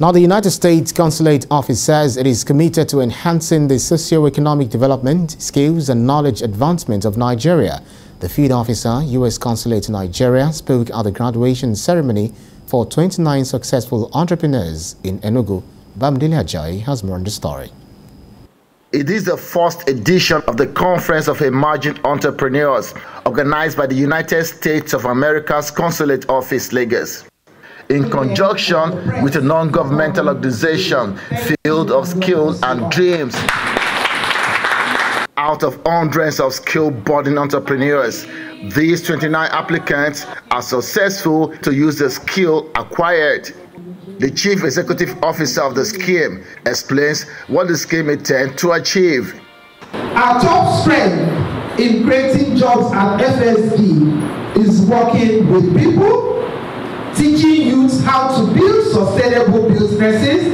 Now, the United States Consulate Office says it is committed to enhancing the socio-economic development, skills and knowledge advancement of Nigeria. The field officer, U.S. Consulate Nigeria, spoke at the graduation ceremony for 29 successful entrepreneurs in Enugu. Bamidele Ajayi has more on the story. It is the first edition of the Conference of Emerging Entrepreneurs, organized by the United States of America's Consulate Office, Lagos in conjunction with a non-governmental organization, Field of Skills and Dreams. Out of hundreds of skilled budding entrepreneurs, these 29 applicants are successful to use the skill acquired. The Chief Executive Officer of the scheme explains what the scheme intends to achieve. Our top strength in creating jobs at FSD is working with people teaching youths how to build sustainable businesses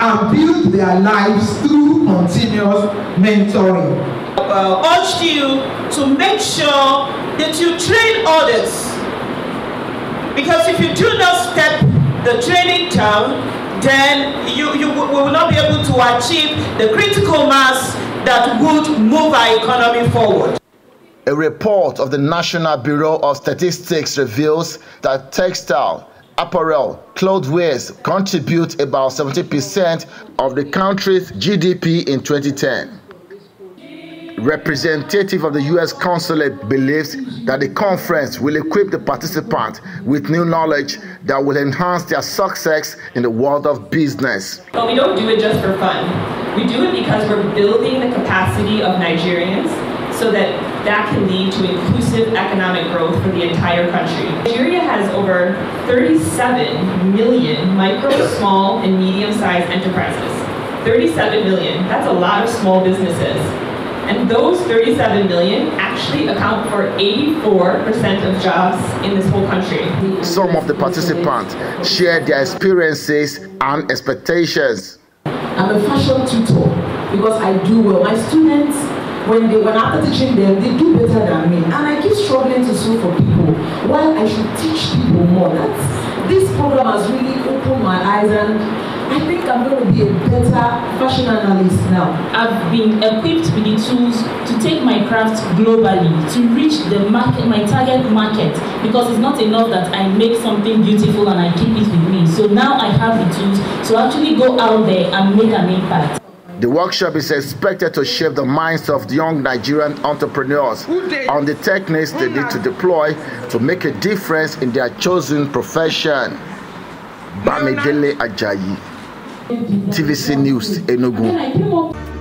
and build their lives through continuous mentoring. Uh, urged you to make sure that you train others because if you do not step the training down then you, you will not be able to achieve the critical mass that would move our economy forward. A report of the National Bureau of Statistics reveals that textile, apparel, clothes contribute about 70% of the country's GDP in 2010. Representative of the U.S. Consulate believes that the conference will equip the participants with new knowledge that will enhance their success in the world of business. But we don't do it just for fun. We do it because we're building the capacity of Nigerians so that that can lead to inclusive economic growth for the entire country. Nigeria has over 37 million micro, small, and medium-sized enterprises. 37 million, that's a lot of small businesses. And those 37 million actually account for 84% of jobs in this whole country. Some of the participants shared their experiences and expectations. I'm a fashion tutor because I do well. My students when they when after teaching them, they do better than me. And I keep struggling to sew for people. Why I should teach people more. That's this program has really opened my eyes and I think I'm going to be a better fashion analyst now. I've been equipped with the tools to take my craft globally, to reach the market, my target market, because it's not enough that I make something beautiful and I keep it with me. So now I have the tools to actually go out there and make an impact. The workshop is expected to shape the minds of young Nigerian entrepreneurs on the techniques they need to deploy to make a difference in their chosen profession. Bamidele Ajayi, TVC News, Enugu.